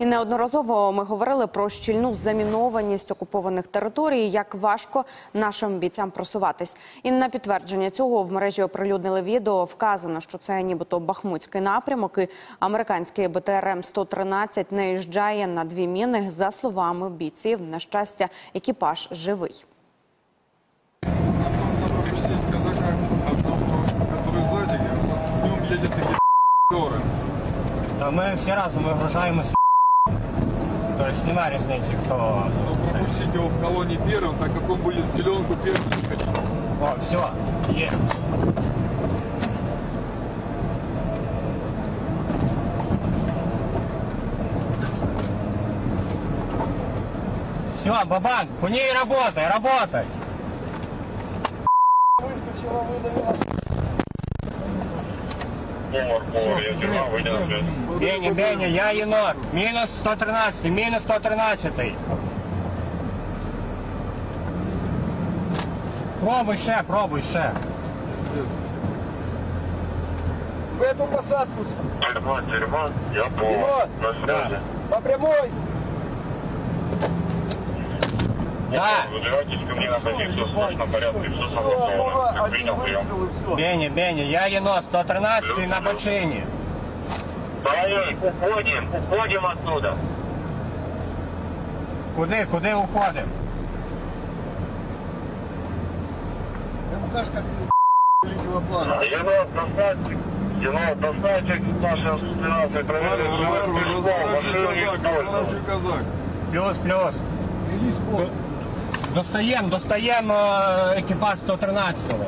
І неодноразово ми говорили про щільну замінованість окупованих територій, як важко нашим бійцям просуватись. І на підтвердження цього в мережі оприлюднили відео. Вказано, що це нібито бахмутський напрямок. І американський БТРМ 113 наїжджає на дві міни. За словами бійців, на щастя, екіпаж живий. Пришли в казаках одного, который То есть с этих, кто... Но пропустить его в колонии первым, так как он будет в зеленку первым ехать. О, все, е. Все, бабан, у ней работай, работай. Выскочила, выдавила. На связь. Беня, Беня, я енот. Минус 113, минус 113. Пробуй ще, пробуй ще. В эту посадку. Тюрьма, тюрьма, я повар. На связи. По прямой. Да. Выдвигайтесь ко мне на позицию в срочном порядке, все Все, согласовано. Вова, Как один принял прием. выстрел и все. Беня, Беня, я енот 113 на бочині. Эй, уходим, уходим отсюда. Куди, куди уходимо? МКшка вылетела план. Енот, доставьте. Енот, доставьте наши осуществляции, проверить, Варвар, что варвар, не казак, использовал. хороший казак. Плюс, плюс. Вели скот. Достаємо, достаємо е, екіпаж 113-го.